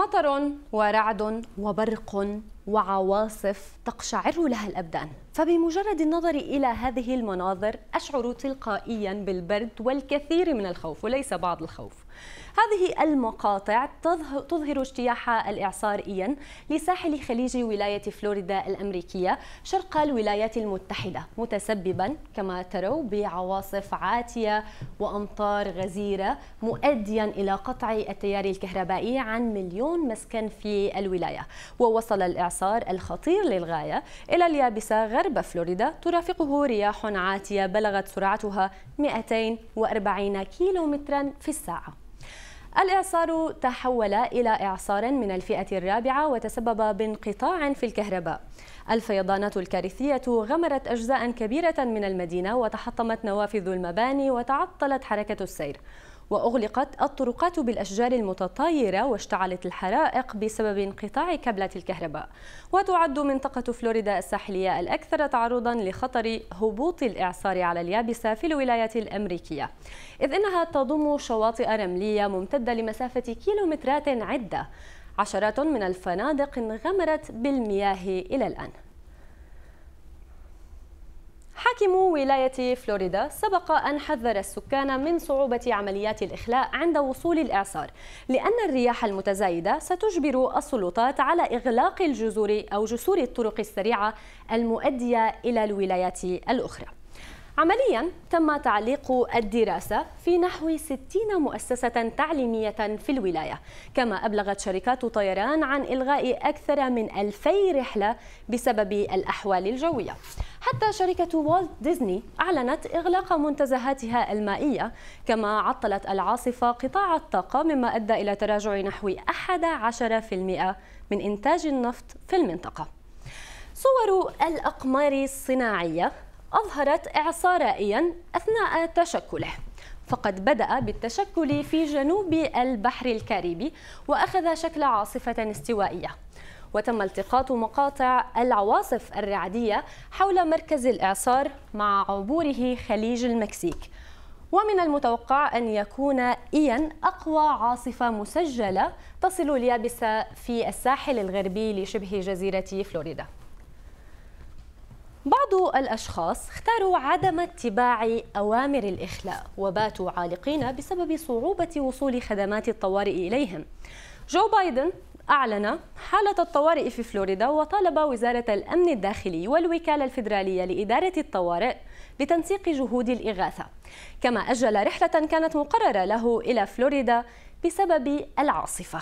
مطر ورعد وبرق وعواصف تقشعر لها الأبدان. فبمجرد النظر إلى هذه المناظر أشعر تلقائيا بالبرد والكثير من الخوف وليس بعض الخوف. هذه المقاطع تظهر اجتياح الإعصار إيان لساحل خليج ولاية فلوريدا الأمريكية شرق الولايات المتحدة متسببا كما تروا بعواصف عاتية وأمطار غزيرة مؤديا إلى قطع التيار الكهربائي عن مليون مسكن في الولاية. ووصل الإعصار الخطير للغاية. إلى اليابسة غرب فلوريدا ترافقه رياح عاتية بلغت سرعتها 240 كيلومترا في الساعة. الإعصار تحول إلى إعصار من الفئة الرابعة وتسبب بانقطاع في الكهرباء. الفيضانات الكارثية غمرت أجزاء كبيرة من المدينة وتحطمت نوافذ المباني وتعطلت حركة السير. وأغلقت الطرقات بالأشجار المتطايرة واشتعلت الحرائق بسبب انقطاع كابلات الكهرباء. وتعد منطقة فلوريدا الساحلية الأكثر تعرضا لخطر هبوط الإعصار على اليابسة في الولايات الأمريكية. إذ إنها تضم شواطئ رملية ممتدة لمسافة كيلومترات عدة. عشرات من الفنادق انغمرت بالمياه إلى الآن. حاكم ولاية فلوريدا سبق أن حذر السكان من صعوبة عمليات الإخلاء عند وصول الإعصار لأن الرياح المتزايدة ستجبر السلطات على إغلاق الجزر أو جسور الطرق السريعة المؤدية إلى الولايات الأخرى. عمليا تم تعليق الدراسة في نحو 60 مؤسسة تعليمية في الولاية كما أبلغت شركات طيران عن إلغاء أكثر من 2000 رحلة بسبب الأحوال الجوية. حتى شركة والت ديزني أعلنت إغلاق منتزهاتها المائية كما عطلت العاصفة قطاع الطاقة مما أدى إلى تراجع نحو 11% من إنتاج النفط في المنطقة. صور الأقمار الصناعية أظهرت إعصار رائيا أثناء تشكله. فقد بدأ بالتشكل في جنوب البحر الكاريبي وأخذ شكل عاصفة استوائية. وتم التقاط مقاطع العواصف الرعدية حول مركز الإعصار مع عبوره خليج المكسيك. ومن المتوقع أن يكون إيان أقوى عاصفة مسجلة تصل اليابسة في الساحل الغربي لشبه جزيرة فلوريدا. بعض الأشخاص اختاروا عدم اتباع أوامر الإخلاء وباتوا عالقين بسبب صعوبة وصول خدمات الطوارئ إليهم. جو بايدن أعلن حالة الطوارئ في فلوريدا وطالب وزارة الأمن الداخلي والوكالة الفيدرالية لإدارة الطوارئ بتنسيق جهود الإغاثة. كما أجل رحلة كانت مقررة له إلى فلوريدا بسبب العاصفة.